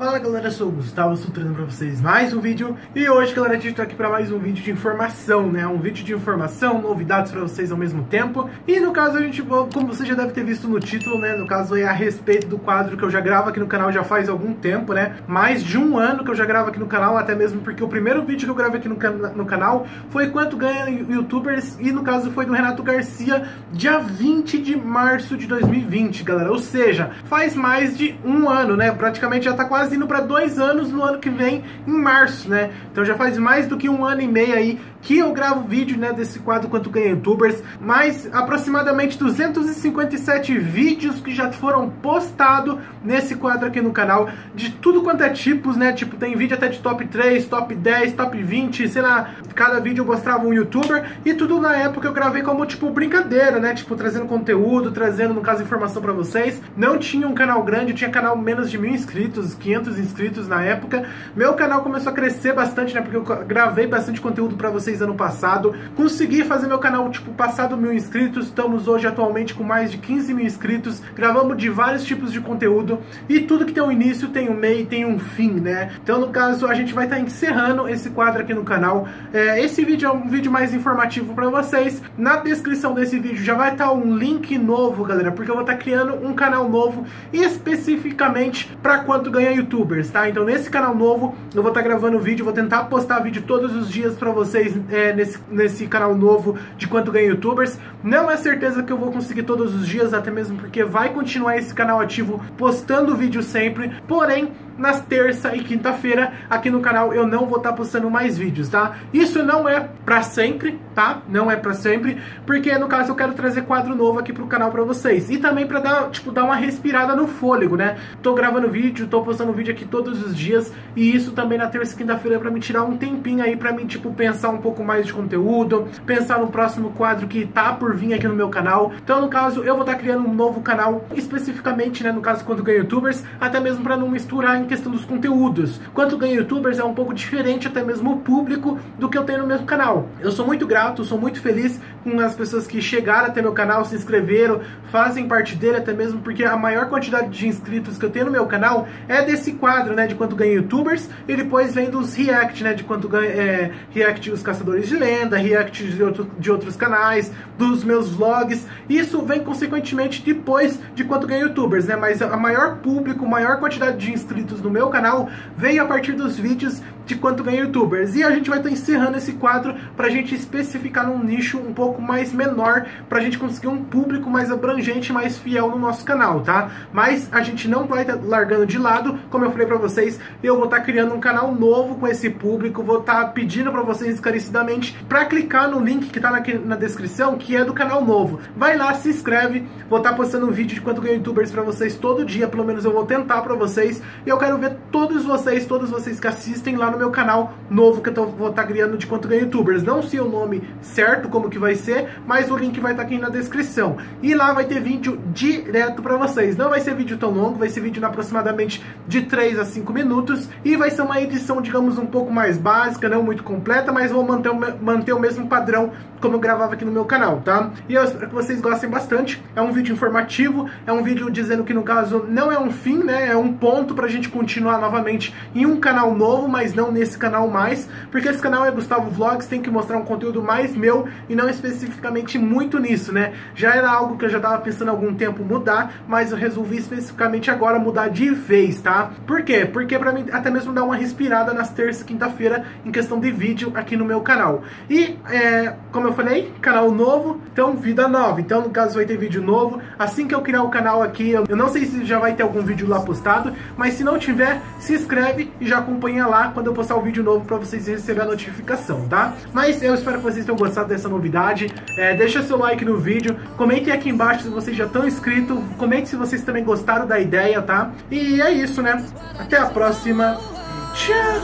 Fala, Galera, sou o Gustavo, trazendo pra vocês mais um vídeo. E hoje galera, a gente tá aqui pra mais um vídeo de informação, né? Um vídeo de informação, novidades pra vocês ao mesmo tempo. E no caso a gente, como você já deve ter visto no título, né? No caso é a respeito do quadro que eu já gravo aqui no canal já faz algum tempo, né? Mais de um ano que eu já gravo aqui no canal Até mesmo porque o primeiro vídeo que eu gravei aqui no, can no canal Foi quanto ganha youtubers E no caso foi do Renato Garcia Dia 20 de março de 2020, galera. Ou seja, faz mais de um ano, né? Praticamente já tá quase indo para dois anos no ano que vem, em março, né? Então já faz mais do que um ano e meio aí que eu gravo vídeo, né, desse quadro Quanto Ganha Youtubers, mais aproximadamente 257 vídeos que já foram postados nesse quadro aqui no canal, de tudo quanto é tipos, né, tipo, tem vídeo até de top 3, top 10, top 20, sei lá, cada vídeo eu mostrava um youtuber, e tudo na época eu gravei como, tipo, brincadeira, né, tipo, trazendo conteúdo, trazendo, no caso, informação pra vocês, não tinha um canal grande, tinha canal menos de mil inscritos, 500 inscritos na época, meu canal começou a crescer bastante, né, porque eu gravei bastante conteúdo pra vocês ano passado. Consegui fazer meu canal, tipo, passado mil inscritos. Estamos hoje atualmente com mais de 15 mil inscritos. Gravamos de vários tipos de conteúdo. E tudo que tem um início tem um meio tem um fim, né? Então, no caso, a gente vai estar tá encerrando esse quadro aqui no canal. É, esse vídeo é um vídeo mais informativo para vocês. Na descrição desse vídeo já vai estar tá um link novo, galera, porque eu vou estar tá criando um canal novo especificamente para quanto ganha youtubers, tá? Então, nesse canal novo, eu vou estar tá gravando vídeo, vou tentar postar vídeo todos os dias para vocês é, nesse, nesse canal novo de quanto ganha youtubers. Não é certeza que eu vou conseguir todos os dias, até mesmo porque vai continuar esse canal ativo postando vídeo sempre. Porém, nas terça e quinta-feira aqui no canal eu não vou estar tá postando mais vídeos, tá? Isso não é pra sempre, tá? Não é pra sempre, porque no caso eu quero trazer quadro novo aqui pro canal pra vocês. E também pra dar, tipo, dar uma respirada no fôlego, né? Tô gravando vídeo, tô postando vídeo aqui todos os dias e isso também na terça e quinta-feira pra me tirar um tempinho aí pra mim, tipo, pensar um pouco mais de conteúdo, pensar no próximo quadro que tá por vir aqui no meu canal. Então, no caso, eu vou estar tá criando um novo canal especificamente, né, no caso, quando ganho youtubers, até mesmo pra não misturar questão dos conteúdos. Quanto ganha youtubers é um pouco diferente, até mesmo o público, do que eu tenho no meu canal. Eu sou muito grato, sou muito feliz com as pessoas que chegaram até meu canal, se inscreveram, fazem parte dele, até mesmo porque a maior quantidade de inscritos que eu tenho no meu canal é desse quadro, né, de quanto ganha youtubers, e depois vem dos react, né, de quanto ganha é, react os caçadores de lenda, react de, outro, de outros canais, dos meus vlogs. Isso vem consequentemente depois de quanto ganha youtubers, né, mas a maior público, maior quantidade de inscritos no meu canal veio a partir dos vídeos de quanto ganha youtubers. E a gente vai estar tá encerrando esse quadro para a gente especificar num nicho um pouco mais menor, para a gente conseguir um público mais abrangente, mais fiel no nosso canal, tá? Mas a gente não vai estar tá largando de lado, como eu falei para vocês, eu vou estar tá criando um canal novo com esse público, vou estar tá pedindo para vocês encarecidamente para clicar no link que está na, na descrição, que é do canal novo. Vai lá, se inscreve, vou estar tá postando um vídeo de quanto ganha youtubers para vocês todo dia, pelo menos eu vou tentar para vocês, e eu quero ver todos vocês, todos vocês que assistem lá no meu canal novo que eu tô, vou estar tá criando de quanto ganha youtubers. Não sei o nome certo, como que vai ser, mas o link vai estar tá aqui na descrição. E lá vai ter vídeo direto para vocês. Não vai ser vídeo tão longo, vai ser vídeo aproximadamente de 3 a 5 minutos. E vai ser uma edição, digamos, um pouco mais básica, não muito completa, mas vou manter, manter o mesmo padrão como eu gravava aqui no meu canal, tá? E eu espero que vocês gostem bastante. É um vídeo informativo, é um vídeo dizendo que no caso não é um fim, né? É um ponto pra gente continuar novamente em um canal novo, mas não nesse canal mais, porque esse canal é Gustavo Vlogs, tem que mostrar um conteúdo mais meu e não especificamente muito nisso, né? Já era algo que eu já tava pensando há algum tempo mudar, mas eu resolvi especificamente agora mudar de vez, tá? Por quê? Porque pra mim até mesmo dar uma respirada nas terça e quinta-feira em questão de vídeo aqui no meu canal. E, é, como eu falei, canal novo, então vida nova. Então, no caso, vai ter vídeo novo. Assim que eu criar o canal aqui, eu não sei se já vai ter algum vídeo lá postado, mas se não tiver, se inscreve e já acompanha lá quando eu eu postar um vídeo novo pra vocês receberem a notificação, tá? Mas eu espero que vocês tenham gostado dessa novidade. É, deixa seu like no vídeo, comentem aqui embaixo se vocês já estão inscritos, comente se vocês também gostaram da ideia, tá? E é isso, né? Até a próxima. Tchau!